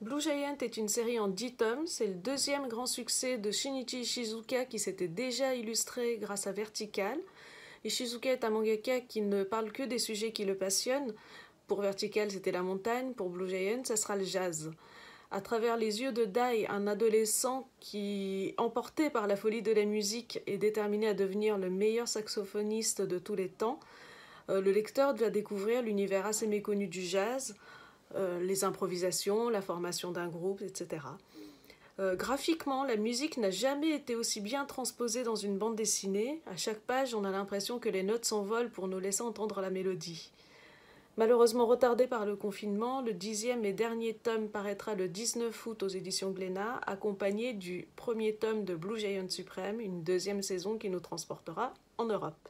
Blue Giant est une série en 10 tomes. C'est le deuxième grand succès de Shinichi Shizuka qui s'était déjà illustré grâce à Vertical. Et Shizuka est un mangaka qui ne parle que des sujets qui le passionnent. Pour Vertical, c'était la montagne. Pour Blue Giant, ça sera le jazz. À travers les yeux de Dai, un adolescent qui, emporté par la folie de la musique, est déterminé à devenir le meilleur saxophoniste de tous les temps, le lecteur doit découvrir l'univers assez méconnu du jazz, euh, les improvisations, la formation d'un groupe, etc. Euh, graphiquement, la musique n'a jamais été aussi bien transposée dans une bande dessinée. À chaque page, on a l'impression que les notes s'envolent pour nous laisser entendre la mélodie. Malheureusement retardé par le confinement, le dixième et dernier tome paraîtra le 19 août aux éditions Glénat, accompagné du premier tome de Blue Giant Supreme, une deuxième saison qui nous transportera en Europe.